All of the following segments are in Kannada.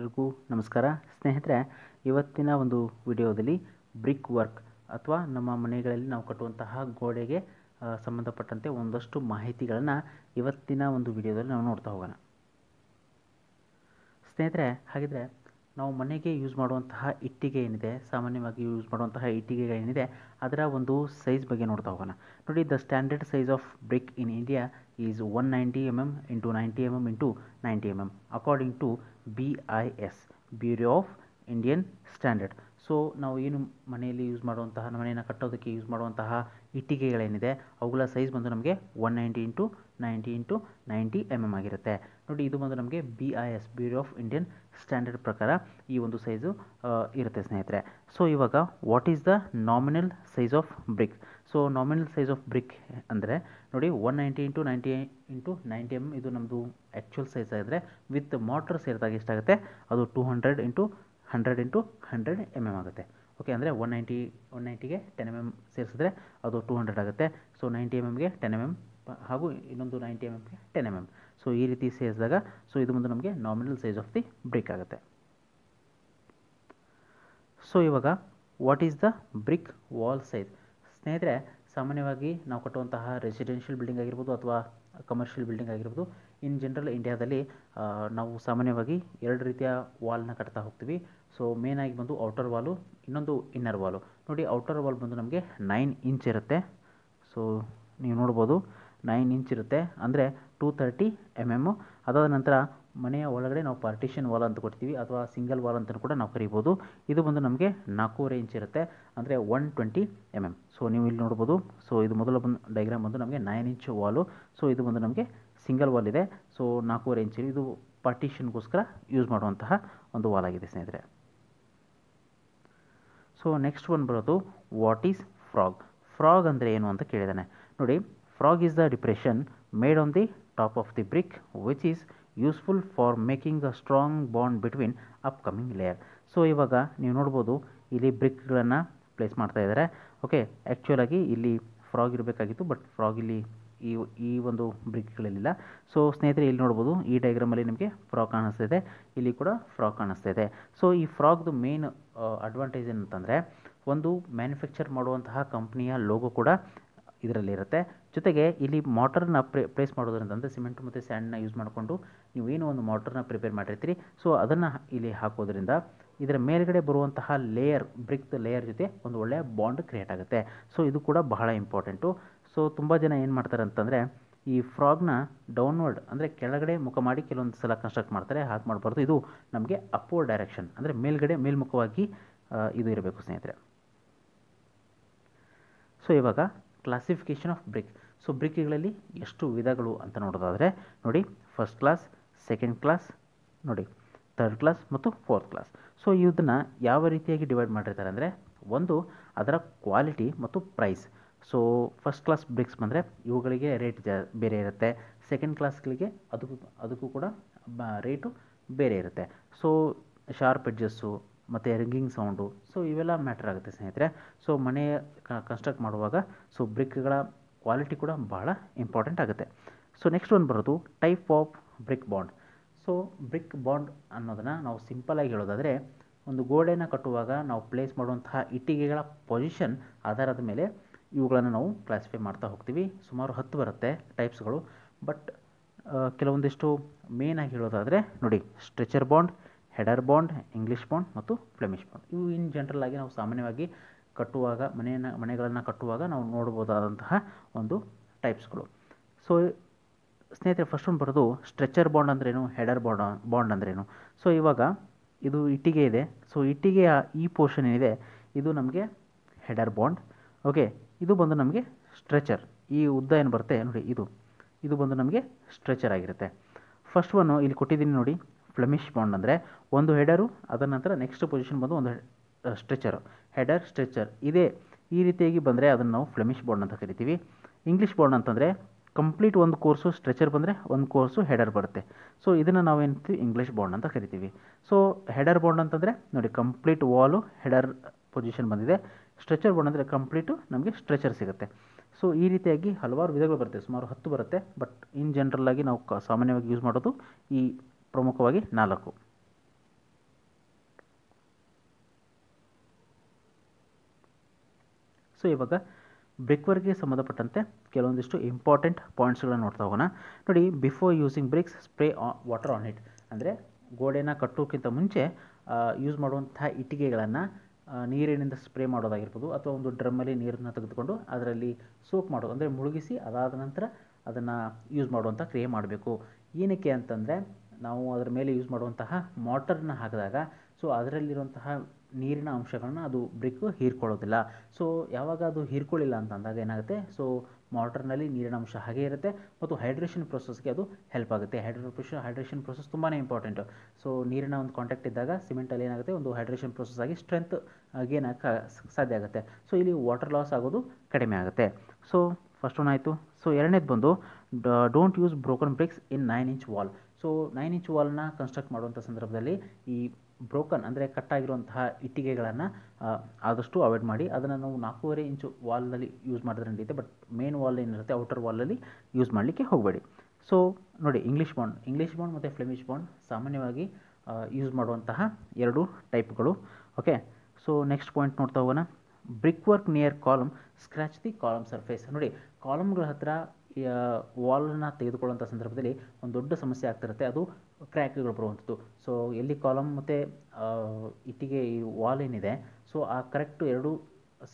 ಎಲ್ರಿಗೂ ನಮಸ್ಕಾರ. ಸ್ನೇಹಿತರೆ, ಇವತ್ತಿನ ಒಂದು ವಿಡಿಯೋದಲ್ಲಿ ಬ್ರಿಕ್ ವರ್ಕ್ ಅಥವಾ ನಮ್ಮ ಮನೆಗಳಲ್ಲಿ ನಾವು ಕಟ್ಟುವಂತಹ ಗೋಡೆಗೆ ಸಂಬಂಧಪಟ್ಟಂತೆ ಒಂದಷ್ಟು ಮಾಹಿತಿಗಳನ್ನು ಇವತ್ತಿನ ಒಂದು ವಿಡಿಯೋದಲ್ಲಿ ನಾವು ನೋಡ್ತಾ ಹೋಗೋಣ. ಸ್ನೇಹಿತರೆ, ಹಾಗಿದ್ರೆ ನಾವು ಮನೆಗೆ ಯೂಸ್ ಮಾಡುವಂತಹ ಇಟ್ಟಿಗೆ ಏನಿದೆ, ಸಾಮಾನ್ಯವಾಗಿ ಯೂಸ್ ಮಾಡುವಂತಹ ಇಟ್ಟಿಗೆಗಳೇನಿದೆ ಅದರ ಒಂದು ಸೈಜ್ ಬಗ್ಗೆ ನೋಡ್ತಾ ಹೋಗೋಣ. ನೋಡಿ the standard size of brick in India is one ninety M M into ninety M M into ninety M M according to B I S bureau of Indian standard so ನಾವು ಏನು ಮನೆಯಲ್ಲಿ ಯೂಸ್ ಮಾಡುವಂತಹ, ಮನೆಯನ್ನು ಕಟ್ಟೋದಕ್ಕೆ ಯೂಸ್ ಮಾಡುವಂತಹ ಇಟ್ಟಿಗೆಗಳೇನಿದೆ, ಅವುಗಳ ಸೈಜ್ ಬಂದು ನಮಗೆ one ninety into ninety into ninety M M ಆಗಿರುತ್ತೆ. ನೋಡಿ, ಇದು ಬಂದು ನಮಗೆ B I S bureau of Indian standard ಪ್ರಕಾರ ಈ ಒಂದು ಸೈಜು ಇರುತ್ತೆ ಸ್ನೇಹಿತರೆ. ಸೊ ಇವಾಗ what is the nominal size of brick so nominal size of brick ಅಂದರೆ ನೋಡಿ one ninety into ninety into ninety M ಇದು ನಮ್ಮದು ಆ್ಯಕ್ಚುಯಲ್ ಸೈಜ್ ಆಗಿದ್ರೆ ವಿತ್ ಮೋಟ್ರ್ ಸೇರಿದಾಗ ಎಷ್ಟಾಗುತ್ತೆ? ಅದು two hundred into hundred into hundred M M ಆಗುತ್ತೆ. ಓಕೆ ಅಂದರೆ ಒನ್ ನೈಂಟಿ ಒನ್ ನೈಂಟಿಗೆ ಟೆನ್ ಎಂ ಎಂ ಸೇರಿಸಿದ್ರೆ ಅದು ಟೂ ಹಂಡ್ರೆಡ್ ಆಗುತ್ತೆ. ಸೊ ನೈಂಟಿ ಎಂ ಎಮ್ಗೆ ಟೆನ್ ಎಂ ಎಂ ಹಾಗೂ ಇನ್ನೊಂದು ನೈಂಟಿ ಎಂ ಎಮ್ಗೆ ಟೆನ್ ಎಂ ಎಂ ಸೊ ಈ ರೀತಿ ಸೇರಿಸಿದಾಗ ಸೊ ಇದು ಬಂದು ನಮಗೆ nominal size of the brick ಆಗುತ್ತೆ. ಸೊ ಇವಾಗ what is the brick wall size ಸ್ನೇಹಿತರೆ, ಸಾಮಾನ್ಯವಾಗಿ ನಾವು ಕಟ್ಟುವಂತಹ ರೆಸಿಡೆನ್ಷಿಯಲ್ ಬಿಲ್ಡಿಂಗ್ ಆಗಿರ್ಬೋದು ಅಥವಾ ಕಮರ್ಷಿಯಲ್ ಬಿಲ್ಡಿಂಗ್ ಆಗಿರ್ಬೋದು ಇನ್ ಜನರಲ್ ಇಂಡಿಯಾದಲ್ಲಿ ನಾವು ಸಾಮಾನ್ಯವಾಗಿ ಎರಡು ರೀತಿಯ ವಾಲ್ನ ಕಟ್ತಾ ಹೋಗ್ತೀವಿ. ಸೊ ಮೇನಾಗಿ ಬಂದು ಔಟರ್ ವಾಲು ಇನ್ನೊಂದು ಇನ್ನರ್ ವಾಲು ನೋಡಿ ಔಟರ್ ವಾಲ್ ಬಂದು ನಮಗೆ ನೈನ್ ಇಂಚ್ ಇರುತ್ತೆ. ಸೊ ನೀವು ನೋಡ್ಬೋದು ನೈನ್ ಇಂಚ್ ಇರುತ್ತೆ. ಅಂದರೆ ಟೂ ತರ್ಟಿ ಎಂ ಎಮ್ಮು ಅದಾದ ನಂತರ ಮನೆಯ ಒಳಗಡೆ ನಾವು ಪಾರ್ಟಿಷನ್ ವಾಲ್ ಅಂತ ಕೊಡ್ತೀವಿ, ಅಥವಾ ಸಿಂಗಲ್ ವಾಲ್ ಅಂತಲೂ ಕೂಡ ನಾವು ಕರಿಬೋದು. ಇದು ಬಂದು ನಮಗೆ ನಾಲ್ಕೂವರೆ ಇಂಚ್ ಇರುತ್ತೆ. ಅಂದರೆ one twenty M M so ನೀವು ಇಲ್ಲಿ ನೋಡ್ಬೋದು. ಸೊ ಇದು ಮೊದಲ ಬಂದು ಡೈಗ್ರಾಮ್ ಬಂದು ನಮಗೆ ನೈನ್ ಇಂಚ್ ವಾಲು ಸೊ ಇದು ಬಂದು ನಮಗೆ ಸಿಂಗಲ್ ವಾಲ್ ಇದೆ. ಸೊ ನಾಲ್ಕೂವರೆ ಇಂಚ್ ಇದು ಪಾರ್ಟಿಷನ್ಗೋಸ್ಕರ ಯೂಸ್ ಮಾಡುವಂತಹ ಒಂದು ವಾಲ್ ಆಗಿದೆ ಸ್ನೇಹಿತರೆ. ಸೊ ನೆಕ್ಸ್ಟ್ ಒನ್ ಬರೋದು ವಾಟ್ ಈಸ್ ಫ್ರಾಗ್ ಫ್ರಾಗ್ ಅಂದರೆ ಏನು ಅಂತ ಕೇಳಿದ್ದಾನೆ ನೋಡಿ frog is the depression made on the top of the brick which is useful for making a strong bond between upcoming layer so ಇವಾಗ ನೀವು ನೋಡ್ಬೋದು ಇಲ್ಲಿ ಬ್ರಿಕ್ಗಳನ್ನು ಪ್ಲೇಸ್ ಮಾಡ್ತಾ ಇದ್ದಾರೆ ಓಕೆ ಆ್ಯಕ್ಚುಲಾಗಿ ಇಲ್ಲಿ ಫ್ರಾಗ್ ಇರಬೇಕಾಗಿತ್ತು ಬಟ್ ಫ್ರಾಗ್ ಇಲ್ಲಿ ಈ ಈ ಒಂದು ಬ್ರಿಕ್ಗಳಲ್ಲಿಲ್ಲ ಸೊ ಸ್ನೇಹಿತರೆ, ಇಲ್ಲಿ ನೋಡ್ಬೋದು, ಈ ಡೈಗ್ರಾಮಲ್ಲಿ ನಿಮಗೆ ಫ್ರಾಗ್ ಕಾಣಿಸ್ತಾ ಇದೆ. ಇಲ್ಲಿ ಕೂಡ ಫ್ರಾಗ್ ಕಾಣಿಸ್ತಾ ಇದೆ. ಸೊ ಈ ಫ್ರಾಗ್ದು ಮೇನ್ ಅಡ್ವಾಂಟೇಜ್ ಏನಂತಂದರೆ, ಒಂದು ಮ್ಯಾನುಫ್ಯಾಕ್ಚರ್ ಮಾಡುವಂತಹ ಕಂಪ್ನಿಯ ಲೋಗೋ ಕೂಡ ಇದರಲ್ಲಿರುತ್ತೆ. ಜೊತೆಗೆ ಇಲ್ಲಿ ಮೋಟರ್ನ ಪ್ರೇ ಪ್ಲೇಸ್ ಮಾಡೋದ್ರಿಂದ ಅಂದರೆ ಸಿಮೆಂಟ್ ಮತ್ತು ಸ್ಯಾಂಡನ್ನ ಯೂಸ್ ಮಾಡಿಕೊಂಡು ನೀವು ಏನೋ ಒಂದು ಮೋಟರ್ನ ಪ್ರಿಪೇರ್ ಮಾಡಿರ್ತೀರಿ. ಸೊ ಅದನ್ನು ಇಲ್ಲಿ ಹಾಕೋದ್ರಿಂದ ಇದರ ಮೇಲ್ಗಡೆ ಬರುವಂತಹ ಲೇಯರ್ ಬ್ರಿಕ್ ಲೇಯರ್ ಜೊತೆ ಒಂದು ಒಳ್ಳೆಯ ಬಾಂಡ್ ಕ್ರಿಯೇಟ್ ಆಗುತ್ತೆ. ಸೊ ಇದು ಕೂಡ ಬಹಳ ಇಂಪಾರ್ಟೆಂಟು ಸೊ ತುಂಬ ಜನ ಏನು ಮಾಡ್ತಾರೆ ಅಂತಂದರೆ ಈ ಫ್ರಾಗ್ನ ಡೌನ್ವರ್ಡ್ ಅಂದರೆ ಕೆಳಗಡೆ ಮುಖ ಮಾಡಿ ಕೆಲವೊಂದು ಸಲ ಕನ್ಸ್ಟ್ರಕ್ಟ್ ಮಾಡ್ತಾರೆ, ಹಾಗೆ ಮಾಡಬಾರ್ದು. ಇದು ನಮಗೆ ಅಪ್ವರ್ಡ್ ಡೈರೆಕ್ಷನ್ ಅಂದರೆ ಮೇಲ್ಗಡೆ ಮೇಲ್ಮುಖವಾಗಿ ಇದು ಇರಬೇಕು ಸ್ನೇಹಿತರೆ. ಸೊ ಇವಾಗ ಕ್ಲಾಸಿಫಿಕೇಷನ್ ಆಫ್ ಬ್ರಿಕ್ ಸೊ ಬ್ರಿಕ್ಗಳಲ್ಲಿ ಎಷ್ಟು ವಿಧಗಳು ಅಂತ ನೋಡೋದಾದರೆ, ನೋಡಿ ಫಸ್ಟ್ ಕ್ಲಾಸ್ ಸೆಕೆಂಡ್ ಕ್ಲಾಸ್ ನೋಡಿ ಥರ್ಡ್ ಕ್ಲಾಸ್ ಮತ್ತು ಫೋರ್ತ್ ಕ್ಲಾಸ್ ಸೊ ಇದನ್ನು ಯಾವ ರೀತಿಯಾಗಿ ಡಿವೈಡ್ ಮಾಡಿರ್ತಾರೆ ಅಂದರೆ, ಒಂದು ಅದರ ಕ್ವಾಲಿಟಿ ಮತ್ತು price so first class bricks ಬಂದರೆ ಇವುಗಳಿಗೆ ರೇಟ್ ಜಾ, ಬೇರೆ ಇರುತ್ತೆ. ಸೆಕೆಂಡ್ ಕ್ಲಾಸ್ಗಳಿಗೆ ಅದಕ್ಕೂ ಅದಕ್ಕೂ ಕೂಡ ರೇಟು ಬೇರೆ ಇರುತ್ತೆ. ಸೊ ಶಾರ್ಪ್ ಎಡ್ಜಸ್ಸು ಮತ್ತು ರಿಂಗಿಂಗ್ ಸೌಂಡು ಸೊ ಇವೆಲ್ಲ ಮ್ಯಾಟ್ರ್ ಆಗುತ್ತೆ ಸ್ನೇಹಿತರೆ. ಸೊ ಮನೆ ಕನ್ಸ್ಟ್ರಕ್ಟ್ ಮಾಡುವಾಗ ಸೊ ಬ್ರಿಕ್ಗಳ ಕ್ವಾಲಿಟಿ ಕೂಡ ಬಹಳ ಇಂಪಾರ್ಟೆಂಟ್ ಆಗುತ್ತೆ. ಸೊ ನೆಕ್ಸ್ಟ್ ಒಂದು ಬರೋದು type of brick bond so brick bond ಅನ್ನೋದನ್ನು ನಾವು ಸಿಂಪಲಾಗಿ ಹೇಳೋದಾದರೆ, ಒಂದು ಗೋಡೆನ ಕಟ್ಟುವಾಗ ನಾವು ಪ್ಲೇಸ್ ಮಾಡುವಂತಹ ಇಟ್ಟಿಗೆಗಳ ಪೊಸಿಷನ್ ಆಧಾರದ ಮೇಲೆ ಇವುಗಳನ್ನು ನಾವು ಕ್ಲಾಸಿಫೈ ಮಾಡ್ತಾ ಹೋಗ್ತೀವಿ. ಸುಮಾರು ಹತ್ತು ಬರುತ್ತೆ ಟೈಪ್ಸ್ಗಳು ಬಟ್ ಕೆಲವೊಂದಿಷ್ಟು ಮೇನಾಗಿ ಹೇಳೋದಾದರೆ, ನೋಡಿ stretcher bond header bond, English bond ಮತ್ತು ಫ್ಲೆಮಿಷ್ ಬಾಂಡ್. ಇವು ಇನ್ ಜನರಲ್ ಆಗಿ ನಾವು ಸಾಮಾನ್ಯವಾಗಿ ಕಟ್ಟುವಾಗ, ಮನೆಯನ್ನು, ಮನೆಗಳನ್ನು ಕಟ್ಟುವಾಗ ನಾವು ನೋಡ್ಬೋದಾದಂತಹ ಒಂದು ಟೈಪ್ಸ್ಗಳು ಸೊ ಸ್ನೇಹಿತರೆ ಫಸ್ಟ್ ಒಂದು ಬರೋದು ಸ್ಟ್ರೆಚರ್ ಬಾಂಡ್ ಅಂದ್ರೇನು ಹೆಡರ್ ಬಾಂಡ್ ಬಾಂಡ್ ಅಂದ್ರೇನು? ಸೊ ಇವಾಗ ಇದು ಇಟ್ಟಿಗೆ ಇದೆ. ಸೊ ಇಟ್ಟಿಗೆಯ ಈ ಪೋರ್ಷನ್ ಏನಿದೆ? ಇದು ನಮಗೆ ಹೆಡರ್ ಬಾಂಡ್ ಓಕೆ ಇದು ಬಂದು ನಮಗೆ ಸ್ಟ್ರೆಚರ್ ಈ ಉದ್ದ ಏನು ಬರುತ್ತೆ? ನೋಡಿ, ಇದು. ಇದು ಬಂದು ನಮಗೆ ಸ್ಟ್ರೆಚರ್ ಆಗಿರುತ್ತೆ. ಫಸ್ಟ್ ಒನ್ನು ಇಲ್ಲಿ ಕೊಟ್ಟಿದ್ದೀನಿ ನೋಡಿ. ಫ್ಲೆಮಿಷ್ ಬಾಂಡ್ ಅಂದರೆ ಒಂದು ಹೆಡರು, ಅದರ ನಂತರ ನೆಕ್ಸ್ಟ್ ಪೊಸಿಷನ್ ಬಂದು ಒಂದು ಸ್ಟ್ರೆಚರು ಹೆಡರ್ ಸ್ಟ್ರೆಚರ್ ಇದೇ ಈ ರೀತಿಯಾಗಿ ಬಂದರೆ ಅದನ್ನು ನಾವು ಫ್ಲೆಮಿಶ್ ಬಾಂಡ್ ಅಂತ ಕರಿತೀವಿ. ಇಂಗ್ಲೀಷ್ ಬಾಂಡ್ ಅಂತಂದರೆ ಕಂಪ್ಲೀಟ್ ಒಂದು ಕೋರ್ಸು ಸ್ಟ್ರೆಚರ್ ಬಂದರೆ ಒಂದು ಕೋರ್ಸು ಹೆಡರ್ ಬರುತ್ತೆ. ಸೊ ಇದನ್ನು ನಾವು ಏನಂತೀವಿ ಇಂಗ್ಲೀಷ್ ಬಾಂಡ್ ಅಂತ ಕರಿತೀವಿ. ಸೊ ಹೆಡರ್ ಬಾಂಡ್ ಅಂತಂದರೆ ನೋಡಿ ಕಂಪ್ಲೀಟ್ ವಾಲು ಹೆಡರ್ ಪೊಸಿಷನ್ ಬಂದಿದೆ. ಸ್ಟ್ರೆಚರ್ ಬಾಂಡ್ ಅಂದರೆ ಕಂಪ್ಲೀಟು ನಮಗೆ ಸ್ಟ್ರೆಚರ್ ಸಿಗುತ್ತೆ. ಸೊ ಈ ರೀತಿಯಾಗಿ ಹಲವಾರು ವಿಧಗಳು ಬರುತ್ತೆ. ಸುಮಾರು ಹತ್ತು ಬರುತ್ತೆ. ಬಟ್ ಇನ್ ಜನರಲ್ ಆಗಿ ನಾವು ಸಾಮಾನ್ಯವಾಗಿ ಯೂಸ್ ಮಾಡೋದು ಈ ಪ್ರಮುಖವಾಗಿ ನಾಲ್ಕು. ಸೊ ಇವಾಗ ಬ್ರಿಕ್ವರ್ಗೆ ಸಂಬಂಧಪಟ್ಟಂತೆ ಕೆಲವೊಂದಿಷ್ಟು ಇಂಪಾರ್ಟೆಂಟ್ ಪಾಯಿಂಟ್ಸ್ಗಳನ್ನು ನೋಡ್ತಾ ಹೋಗೋಣ. ನೋಡಿ before using bricks spray water on it ಅಂದರೆ ಗೋಡೆನ ಕಟ್ಟೋಕ್ಕಿಂತ ಮುಂಚೆ ಯೂಸ್ ಮಾಡುವಂತಹ ಇಟ್ಟಿಗೆಗಳನ್ನು ನೀರಿನಿಂದ ಸ್ಪ್ರೇ ಮಾಡೋದಾಗಿರ್ಬೋದು, ಅಥವಾ ಒಂದು ಡ್ರಮ್ಮಲ್ಲಿ ನೀರನ್ನು ತೆಗೆದುಕೊಂಡು ಅದರಲ್ಲಿ ಸೋಪ್ ಮಾಡೋದು ಅಂದರೆ ಮುಳುಗಿಸಿ ಅದಾದ ನಂತರ ಅದನ್ನು ಯೂಸ್ ಮಾಡುವಂಥ ಕ್ರಿಯೆ ಮಾಡಬೇಕು. ಏನಕ್ಕೆ ಅಂತಂದರೆ ನಾವು ಅದರ ಮೇಲೆ ಯೂಸ್ ಮಾಡುವಂತಹ ಮೋಟರ್ನ ಹಾಕಿದಾಗ ಸೊ ಅದರಲ್ಲಿರುವಂತಹ ನೀರಿನ ಅಂಶಗಳನ್ನ ಅದು ಬ್ರಿಕ್ ಹೀರ್ಕೊಳ್ಳೋದಿಲ್ಲ. ಸೊ ಯಾವಾಗ ಅದು ಹೀರ್ಕೊಳ್ಳಿಲ್ಲ ಅಂತ ಅಂದಾಗ ಏನಾಗುತ್ತೆ ಸೊ ಮೋಟರ್ನಲ್ಲಿ ನೀರಿನ ಅಂಶ ಹಾಗೆ ಇರುತ್ತೆ ಮತ್ತು ಹೈಡ್ರೇಷನ್ ಪ್ರೊಸೆಸ್ಗೆ ಅದು ಹೆಲ್ಪ್ ಆಗುತ್ತೆ. ಹೈಡ್ರೇಷನ್ ಹೈಡ್ರೇಷನ್ ಪ್ರೊಸೆಸ್ ತುಂಬಾ ಇಂಪಾರ್ಟೆಂಟು ಸೊ ನೀರಿನ ಒಂದು ಕಾಂಟ್ಯಾಕ್ಟ್ ಇದ್ದಾಗ ಸಿಮೆಂಟಲ್ಲಿ ಏನಾಗುತ್ತೆ? ಒಂದು ಹೈಡ್ರೇಷನ್ ಪ್ರೊಸೆಸ್ ಆಗಿ ಸ್ಟ್ರೆಂತ್ ಗೇನ್ ಆಗ ಸಾಧ್ಯ ಆಗುತ್ತೆ. ಸೊ ಇಲ್ಲಿ ವಾಟರ್ ಲಾಸ್ ಆಗೋದು ಕಡಿಮೆ ಆಗುತ್ತೆ. ಸೊ ಫಸ್ಟ್ ಒನ್ ಆಯಿತು. ಸೊ ಎರಡನೇದು ಬಂದು don't use broken bricks in nine inch wall so nine inch ವಾಲ್ನ construct ಮಾಡುವಂಥ ಸಂದರ್ಭದಲ್ಲಿ ಈ ಬ್ರೋಕನ್ ಅಂದರೆ ಕಟ್ಟಾಗಿರುವಂತಹ ಇಟ್ಟಿಗೆಗಳನ್ನು ಆದಷ್ಟು ಅವಾಯ್ಡ್ ಮಾಡಿ. ಅದನ್ನು ನಾವು ನಾಲ್ಕೂವರೆ ಇಂಚು ವಾಲ್ನಲ್ಲಿ ಯೂಸ್ ಮಾಡಿದ್ರೆ ನಡೀತೆ ಬಟ್ ಮೇನ್ ವಾಲ್ ಏನಿರುತ್ತೆ ಔಟರ್ ವಾಲಲ್ಲಿ ಯೂಸ್ ಮಾಡಲಿಕ್ಕೆ ಹೋಗಬೇಡಿ. ಸೊ ನೋಡಿ ಇಂಗ್ಲೀಷ್ ಬಾಂಡ್ ಇಂಗ್ಲೀಷ್ ಬಾಂಡ್ ಮತ್ತು ಫ್ಲೆಮಿಷ್ ಬಾಂಡ್ ಸಾಮಾನ್ಯವಾಗಿ ಯೂಸ್ ಮಾಡುವಂತಹ ಎರಡು ಟೈಪ್ಗಳು. ಓಕೆ ಸೊ ನೆಕ್ಸ್ಟ್ ಪಾಯಿಂಟ್ ನೋಡ್ತಾ ಹೋಗೋಣ. Brick work near column scratch the column surface ನೋಡಿ ಕಾಲಮ್ಗಳ ಹತ್ರ ವಾಲ್ನ ತೆಗೆದುಕೊಳ್ಳುವಂಥ ಸಂದರ್ಭದಲ್ಲಿ ಒಂದು ದೊಡ್ಡ ಸಮಸ್ಯೆ ಆಗ್ತಿರುತ್ತೆ. ಅದು ಕ್ರ್ಯಾಕ್ಗಳು ಬರುವಂಥದ್ದು. ಸೊ ಎಲ್ಲಿ ಕಾಲಮ್ ಮತ್ತು ಇಟ್ಟಿಗೆ ಈ ವಾಲ್ ಏನಿದೆ ಸೊ ಆ ಕರೆಕ್ಟು ಎರಡು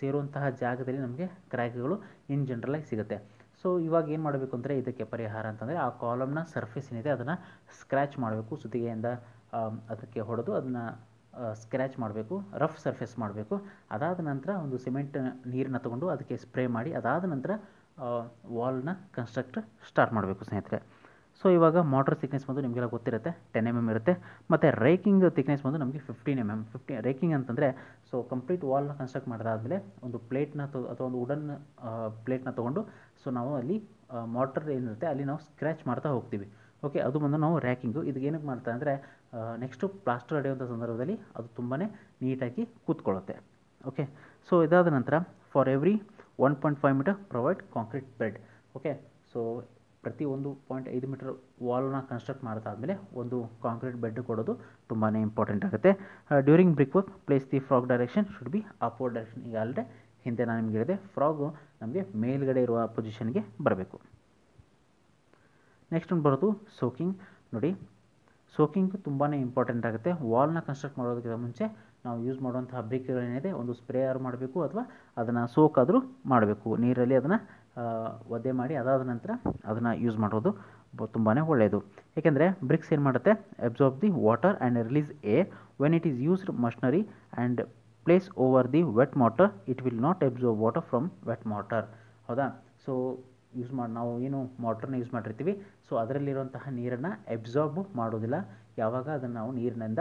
ಸೇರುವಂತಹ ಜಾಗದಲ್ಲಿ ನಮಗೆ ಕ್ರ್ಯಾಕ್ಗಳು ಇನ್ ಜನರಲಾಗಿ ಸಿಗುತ್ತೆ. ಸೊ ಇವಾಗ ಏನು ಮಾಡಬೇಕು ಅಂದರೆ ಇದಕ್ಕೆ ಪರಿಹಾರ ಅಂತಂದರೆ ಆ ಕಾಲಮ್ನ ಸರ್ಫೇಸ್ ಏನಿದೆ, ಅದನ್ನು ಸ್ಕ್ರ್ಯಾಚ್ ಮಾಡಬೇಕು. ಸುತ್ತಿಗೆಯಿಂದ ಅದಕ್ಕೆ ಹೊಡೆದು ಅದನ್ನು ಸ್ಕ್ರ್ಯಾಚ್ ಮಾಡಬೇಕು. ರಫ್ ಸರ್ಫೇಸ್ ಮಾಡಬೇಕು. ಅದಾದ ನಂತರ ಒಂದು ಸಿಮೆಂಟ್ ನೀರನ್ನ ತಗೊಂಡು ಅದಕ್ಕೆ ಸ್ಪ್ರೇ ಮಾಡಿ. ಅದಾದ ನಂತರ ವಾಲ್ನ ಕನ್ಸ್ಟ್ರಕ್ಟ್ ಸ್ಟಾರ್ಟ್ ಮಾಡಬೇಕು ಸ್ನೇಹಿತರೆ. ಸೊ ಇವಾಗ ಮೋಟ್ರ್ ತಿಕ್ನೆಸ್ ಬಂದು ನಿಮಗೆಲ್ಲ ಗೊತ್ತಿರುತ್ತೆ ಟೆನ್ ಎಂ ಎಂ ಇರುತ್ತೆ, ಮತ್ತು ರೇಕಿಂಗ್ ತಿಕ್ನೆಸ್ ಬಂದು ನಮಗೆ fifteen M M fifty raking ಅಂತಂದರೆ ಸೊ ಕಂಪ್ಲೀಟ್ ವಾಲ್ನ ಕನ್ಸ್ಟ್ರಕ್ಟ್ ಮಾಡಿದಾದಮೇಲೆ ಒಂದು ಪ್ಲೇಟ್ನ ಅಥವಾ ಒಂದು ವುಡನ್ ಪ್ಲೇಟ್ನ ತೊಗೊಂಡು ಸೊ ನಾವು ಅಲ್ಲಿ ಮೋಟ್ರ್ ಏನಿರುತ್ತೆ, ಅಲ್ಲಿ ನಾವು ಸ್ಕ್ರ್ಯಾಚ್ ಮಾಡ್ತಾ ಹೋಗ್ತೀವಿ. ಓಕೆ ಅದು ಬಂದು ನಾವು ರ್ಯಾಕಿಂಗು ಇದಕ್ಕೆ ಏನಕ್ಕೆ ಮಾಡ್ತಾ ಅಂದರೆ ನೆಕ್ಸ್ಟು ಪ್ಲಾಸ್ಟರ್ ಹೊಡೆಯುವಂಥ ಸಂದರ್ಭದಲ್ಲಿ ಅದು ತುಂಬಾ ನೀಟಾಗಿ ಕೂತ್ಕೊಳ್ಳುತ್ತೆ. ಓಕೆ ಸೊ ಇದಾದ ನಂತರ for every one point five metre provide concrete bed okay so ಪ್ರತಿ ಒಂದು ಪಾಯಿಂಟ್ ಐದು ಮೀಟರ್ ವಾಲ್ನ ಕನ್ಸ್ಟ್ರಕ್ಟ್ ಮಾಡಿದಾದಮೇಲೆ ಒಂದು ಕಾಂಕ್ರೀಟ್ ಬೆಡ್ ಕೊಡೋದು ತುಂಬಾ ಇಂಪಾರ್ಟೆಂಟ್ ಆಗುತ್ತೆ. During brick work place the frog direction should be upward direction ಈಗ ಅಲ್ಲದೆ ಹಿಂದೆ ನಾನು ನಿಮಗೆ ಹೇಳಿದೆ ಫ್ರಾಗು ನಮಗೆ ಮೇಲ್ಗಡೆ ಇರುವ ಪೊಸಿಷನ್ಗೆ ಬರಬೇಕು. ನೆಕ್ಸ್ಟ್ ಒಂದು ಬರೋದು ಸೋಕಿಂಗ್ ನೋಡಿ ಸೋಕಿಂಗ್ ತುಂಬಾ ಇಂಪಾರ್ಟೆಂಟ್ ಆಗುತ್ತೆ. ವಾಲ್ನ ಕನ್ಸ್ಟ್ರಕ್ಟ್ ಮಾಡೋದಕ್ಕಿಂತ ಮುಂಚೆ ನಾವು ಯೂಸ್ ಮಾಡುವಂತಹ ಬ್ರಿಕ್ಗಳೇನಿದೆ ಒಂದು ಸ್ಪ್ರೇಯರ್ ಮಾಡಬೇಕು ಅಥವಾ ಅದನ್ನು ಸೋಕಾದರೂ ಮಾಡಬೇಕು. ನೀರಲ್ಲಿ ಅದನ್ನು ಒದ್ದೆ ಮಾಡಿ ಅದಾದ ನಂತರ ಅದನ್ನು ಯೂಸ್ ಮಾಡೋದು ತುಂಬಾ ಒಳ್ಳೆಯದು ಏಕೆಂದರೆ ಬ್ರಿಕ್ಸ್ ಏನು ಮಾಡುತ್ತೆ? Absorb the water and release a when it is used masonry and place over the wet mortar it will not absorb water from wet mortar ಹೌದಾ? ಸೊ ಯೂಸ್ ಮಾಡಿ, ನಾವು ಏನು ಮೋಟ್ರನ್ನ ಯೂಸ್ ಮಾಡಿರ್ತೀವಿ ಸೊ ಅದರಲ್ಲಿರುವಂತಹ ನೀರನ್ನು ಅಬ್ಸಾರ್ಬ್ ಮಾಡೋದಿಲ್ಲ ಯಾವಾಗ? ಅದನ್ನು ನಾವು ನೀರಿನಿಂದ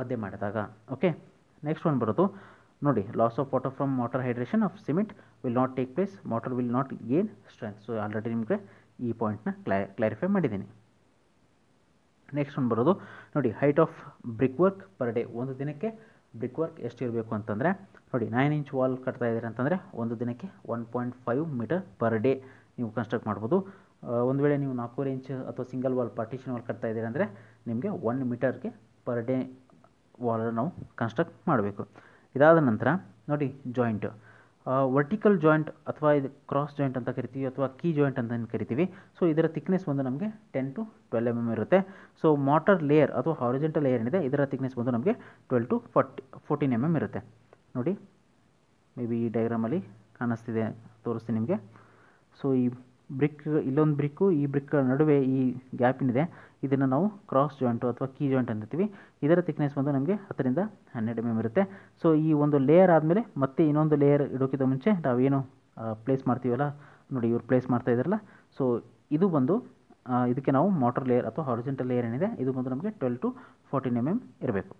ಒದ್ದೆ ಮಾಡಿದಾಗ ಓಕೆ ನೆಕ್ಸ್ಟ್ ಒಂದು ಬರೋದು, ನೋಡಿ loss of water from water hydration of cement will not take place water will not gain strength so already ನಿಮಗೆ ಈ ಪಾಯಿಂಟ್ನ ಕ್ಲಾ ಕ್ಲಾರಿಫೈ ಮಾಡಿದ್ದೀನಿ. ನೆಕ್ಸ್ಟ್ ಒಂದು ಬರೋದು, ನೋಡಿ height of brick work per day ಒಂದು ದಿನಕ್ಕೆ ಬ್ರಿಕ್ ವರ್ಕ್ ಎಷ್ಟು ಇರಬೇಕು ಅಂತಂದರೆ, ನೋಡಿ ನೈನ್ ಇಂಚ್ ವಾಲ್ ಕಟ್ತಾ ಇದ್ದೀರಿ ಅಂತಂದರೆ, ಒಂದು ದಿನಕ್ಕೆ one point five metre per day ನೀವು ಕನ್ಸ್ಟ್ರಕ್ಟ್ ಮಾಡ್ಬೋದು. ಒಂದು ವೇಳೆ ನೀವು ನಾಲ್ಕೂವರೆ ಇಂಚ್ ಅಥವಾ ಸಿಂಗಲ್ ವಾಲ್ ಪಾರ್ಟಿಷನ್ ವಾಲ್ ಕಟ್ತಾ ಇದ್ದೀರಿ ಅಂದರೆ, ನಿಮಗೆ ಒನ್ ಮೀಟರ್ಗೆ ಪರ್ ಡೇ ವಾಲ್ ನಾವು ಕನ್ಸ್ಟ್ರಕ್ಟ್ ಮಾಡಬೇಕು. ಇದಾದ ನಂತರ ನೋಡಿ ಜಾಯಿಂಟ್ ವರ್ಟಿಕಲ್ ಜಾಯಿಂಟ್ ಅಥವಾ ಇದು ಕ್ರಾಸ್ ಜಾಯಿಂಟ್ ಅಂತ ಕರಿತೀವಿ ಅಥವಾ ಕೀ ಜಾಯಿಂಟ್ ಅಂತ ಕರಿತೀವಿ. ಸೊ ಇದರ ತಿಕ್ನೆಸ್ ಬಂದು ನಮಗೆ ten to twelve M M ಇರುತ್ತೆ. ಸೊ ಮಾಟರ್ ಲೇಯರ್ ಅಥವಾ ಹಾರಿಜೆಂಟಲ್ ಲೇಯರ್ ಏನಿದೆ, ಇದರ ತಿಕ್ನೆಸ್ ಬಂದು ನಮಗೆ twelve to forty fourteen M M ಇರುತ್ತೆ. ನೋಡಿ ಮೇ ಬಿ ಈ ಡೈಗ್ರಾಮಲ್ಲಿ ಕಾಣಿಸ್ತಿದೆ, ತೋರಿಸ್ತೀನಿ ನಿಮಗೆ. ಸೊ ಈ ಬ್ರಿಕ್ ಇಲ್ಲೊಂದು ಬ್ರಿಕ್ಕು ಈ ಬ್ರಿಕ್ ನಡುವೆ ಈ ಗ್ಯಾಪ್ ಏನಿದೆ, ಇದನ್ನು ನಾವು ಕ್ರಾಸ್ ಜಾಯಿಂಟು ಅಥವಾ ಕೀ ಜಾಯಿಂಟ್ ಅಂತಿರ್ತೀವಿ ಇದರ ತಿಕ್ನೆಸ್ ಬಂದು ನಮಗೆ ಹತ್ತರಿಂದ ಹನ್ನೆರಡು ಎಂ ಎಂ ಇರುತ್ತೆ. ಸೊ ಈ ಒಂದು ಲೇಯರ್ ಆದಮೇಲೆ ಮತ್ತೆ ಇನ್ನೊಂದು ಲೇಯರ್ ಇಡೋಕ್ಕಿಂತ ಮುಂಚೆ ನಾವೇನು ಪ್ಲೇಸ್ ಮಾಡ್ತೀವಲ್ಲ, ನೋಡಿ ಇವ್ರು ಪ್ಲೇಸ್ ಮಾಡ್ತಾ ಇದ್ದಾರಲ್ಲ. ಸೊ ಇದು ಬಂದು ಇದಕ್ಕೆ ನಾವು ಮೋಟರ್ ಲೇಯರ್ ಅಥವಾ ಹಾರಿಜೆಂಟಲ್ ಲೇಯರ್ ಏನಿದೆ, ಇದು ಬಂದು ನಮಗೆ twelve to fourteen M M ಇರಬೇಕು.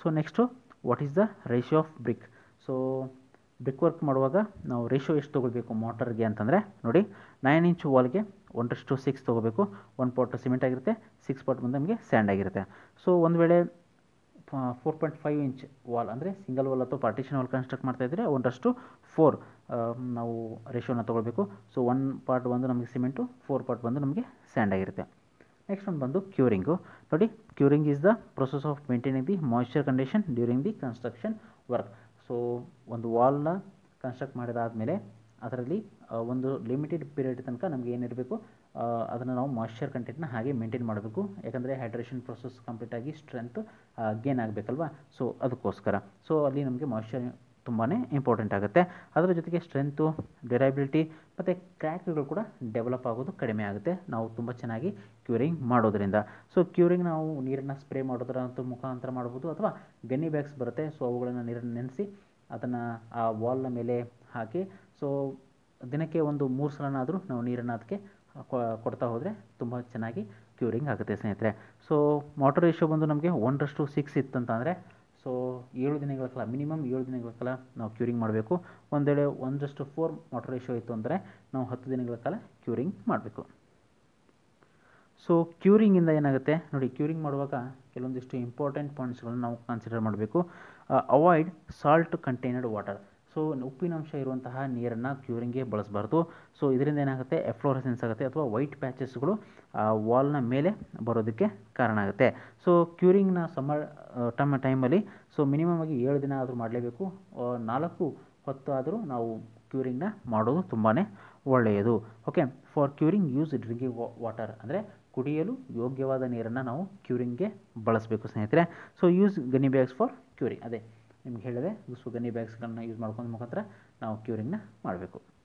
So next what is the ratio of brick so brick work ಮಾಡುವಾಗ ನಾವು ರೇಷೋ ಎಷ್ಟು ತೊಗೊಳ್ಬೇಕು ಮೋಟರ್ಗೆ ಅಂತಂದರೆ, ನೋಡಿ ನೈನ್ ಇಂಚ್ ವಾಲ್ಗೆ ಒಂದಷ್ಟು ಸಿಕ್ಸ್ ತೊಗೋಬೇಕು ಒನ್ ಪಾಟ್ ಸಿಮೆಂಟ್ ಆಗಿರುತ್ತೆ ಸಿಕ್ಸ್ ಪಾಟ್ ಬಂದು ನಮಗೆ ಸ್ಯಾಂಡ್ ಆಗಿರುತ್ತೆ. ಸೊ ಒಂದು ವೇಳೆ four point five inch wall ಅಂದರೆ ಸಿಂಗಲ್ ವಾಲ್ ಅಥವಾ ಪಾರ್ಟಿಷನ್ ವಾಲ್ ಕನ್ಸ್ಟ್ರಕ್ಟ್ ಮಾಡ್ತಾ ಇದ್ದರೆ ಒಂದಷ್ಟು ಫೋರ್ ನಾವು ರೇಷೋನ ತೊಗೊಳ್ಬೇಕು. ಸೊ ಒನ್ ಪಾರ್ಟ್ ಬಂದು ನಮಗೆ ಸಿಮೆಂಟು ಫೋರ್ ಪಾರ್ಟ್ ಬಂದು ನಮಗೆ ಸ್ಯಾಂಡ್ ಆಗಿರುತ್ತೆ. ನೆಕ್ಸ್ಟ್ ಒಂದು ಬಂದು ಕ್ಯೂರಿಂಗು ನೋಡಿ curing is the process of maintaining the moisture condition during the construction work so ಒಂದು ವಾಲ್ನ ಕನ್ಸ್ಟ್ರಕ್ಟ್ ಮಾಡಿದಾದಮೇಲೆ ಅದರಲ್ಲಿ ಒಂದು ಲಿಮಿಟೆಡ್ ಪೀರಿಯಡ್ ತನಕ ನಮಗೆ ಏನಿರಬೇಕು ಅದನ್ನು ನಾವು ಮಾಯ್ಶ್ಚರ್ ಕಂಟೆಂಟ್ನ ಹಾಗೆ ಮೇಂಟೈನ್ ಮಾಡಬೇಕು. ಯಾಕಂದರೆ ಹೈಡ್ರೇಷನ್ ಪ್ರೊಸೆಸ್ ಕಂಪ್ಲೀಟಾಗಿ ಸ್ಟ್ರೆಂತ್ ಗೇನ್ ಆಗಬೇಕಲ್ವಾ? ಸೊ ಅದಕ್ಕೋಸ್ಕರ. ಸೊ ಅಲ್ಲಿ ನಮಗೆ ಮಾಯ್ಶ್ಚರ್ ತುಂಬಾ ಇಂಪಾರ್ಟೆಂಟ್ ಆಗುತ್ತೆ. ಅದರ ಜೊತೆಗೆ ಸ್ಟ್ರೆಂತು ಡ್ಯೂರಬಿಲಿಟಿ ಮತ್ತು ಕ್ರ್ಯಾಕ್ಗಳು ಕೂಡ ಡೆವಲಪ್ ಆಗೋದು ಕಡಿಮೆ ಆಗುತ್ತೆ. ನಾವು ತುಂಬ ಚೆನ್ನಾಗಿ ಕ್ಯೂರಿಂಗ್ ಮಾಡೋದ್ರಿಂದ. ಸೊ ಕ್ಯೂರಿಂಗ್ ನಾವು ನೀರನ್ನು ಸ್ಪ್ರೇ ಮಾಡೋದರ ಮುಖಾಂತರ ಮಾಡ್ಬೋದು ಅಥವಾ ಗನ್ನಿ ಬ್ಯಾಗ್ಸ್ ಬರುತ್ತೆ. ಸೊ ಅವುಗಳನ್ನು ನೀರನ್ನು ನೆನೆಸಿ ಅದನ್ನು ಆ ವಾಲ್ನ ಮೇಲೆ ಹಾಕಿ ಸೊ ದಿನಕ್ಕೆ ಒಂದು ಮೂರು ಸಲನಾದರೂ ನಾವು ನೀರನ್ನು ಅದಕ್ಕೆ ಕೊಡ್ತಾ ಹೋದರೆ ತುಂಬ ಚೆನ್ನಾಗಿ ಕ್ಯೂರಿಂಗ್ ಆಗುತ್ತೆ ಸ್ನೇಹಿತರೆ. ಸೊ ವಾಟರ್ ರೇಷಿಯೋ ಬಂದು ನಮಗೆ ಒಂದರಷ್ಟು ಸಿಕ್ಸ್ ಇತ್ತಂತಂದರೆ ಏಳು ದಿನಗಳ ಕಾಲ ಮಿನಿಮಮ್ ಏಳು ದಿನಗಳ ಕಾಲ ನಾವು ಕ್ಯೂರಿಂಗ್ ಮಾಡಬೇಕು. ಒಂದು ವೇಳೆ ಒಂದರಷ್ಟು ಫೋರ್ ವಾಟರ್ ರೇಷೋ ಇತ್ತು ಅಂದರೆ ನಾವು ಹತ್ತು ದಿನಗಳ ಕಾಲ ಕ್ಯೂರಿಂಗ್ ಮಾಡಬೇಕು ಸೊ ಕ್ಯೂರಿಂಗಿಂದ ಏನಾಗುತ್ತೆ? ನೋಡಿ ಕ್ಯೂರಿಂಗ್ ಮಾಡುವಾಗ ಕೆಲವೊಂದಿಷ್ಟು ಇಂಪಾರ್ಟೆಂಟ್ ಪಾಯಿಂಟ್ಸ್ಗಳನ್ನ ನಾವು ಕನ್ಸಿಡರ್ ಮಾಡಬೇಕು. Avoid salt contained water so ಉಪ್ಪಿನಂಶ ಇರುವಂತಹ ನೀರನ್ನು ಕ್ಯೂರಿಂಗ್ಗೆ ಬಳಸಬಾರ್ದು. ಸೊ ಇದರಿಂದ ಏನಾಗುತ್ತೆ? ಎಫ್ಲೋರೆಸೆನ್ಸ್ ಆಗುತ್ತೆ ಅಥವಾ ವೈಟ್ ಪ್ಯಾಚಸ್ಗಳು ವಾಲ್ನ ಮೇಲೆ ಬರೋದಕ್ಕೆ ಕಾರಣ ಆಗುತ್ತೆ. ಸೊ ಕ್ಯೂರಿಂಗ್ನ ಸಮರ್ ಟಮ್ ಟೈಮಲ್ಲಿ ಸೊ ಮಿನಿಮಮ್ ಆಗಿ ಏಳು ದಿನ ಆದರೂ ಮಾಡಲೇಬೇಕು. ನಾಲ್ಕು, ಹೊತ್ತು ಆದರೂ ನಾವು ಕ್ಯೂರಿಂಗ್ನ ಮಾಡೋದು ತುಂಬಾ ಒಳ್ಳೆಯದು. Okay for curing use drinking water ಅಂದರೆ ಕುಡಿಯಲು ಯೋಗ್ಯವಾದ ನೀರನ್ನು ನಾವು ಕ್ಯೂರಿಂಗ್ಗೆ ಬಳಸಬೇಕು ಸ್ನೇಹಿತರೆ. So use gunny bags for curing ಅದೇ. ನಿಮ್ಗೆ ಹೇಳಿದೆ. ಸುಗನಿ ಬ್ಯಾಗ್ಸ್ಗಳನ್ನ ಯೂಸ್ ಮಾಡ್ಕೊಂಡು ಮುಖಾಂತರ ನಾವು ಕ್ಯೂರಿಂಗ್ನ ಮಾಡಬೇಕು.